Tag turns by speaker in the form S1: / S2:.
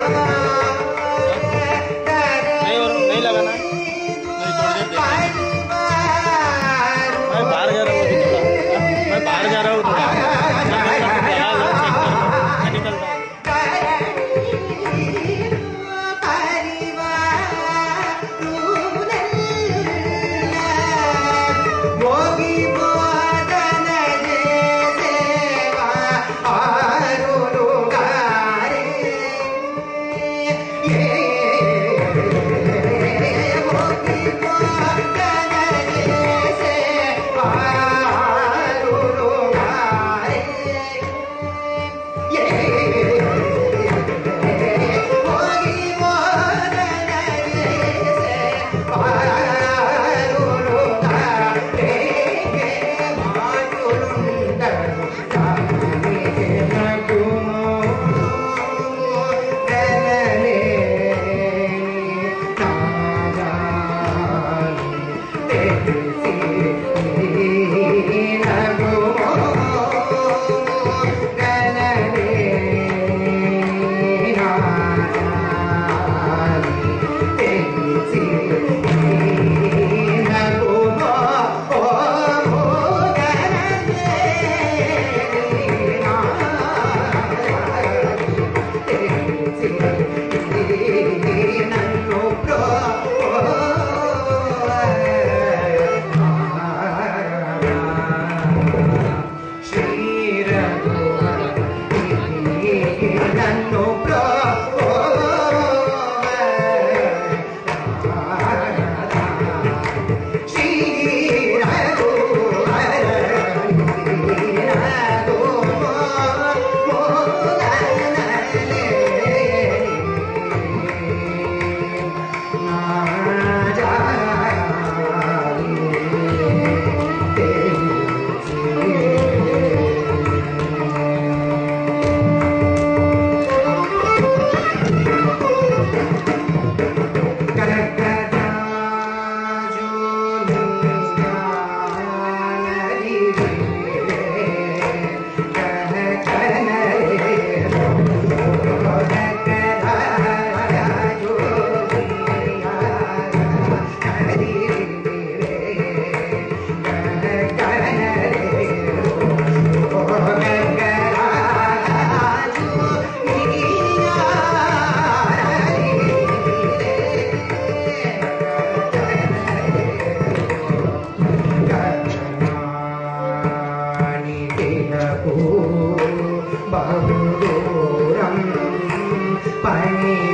S1: नहीं
S2: Amen.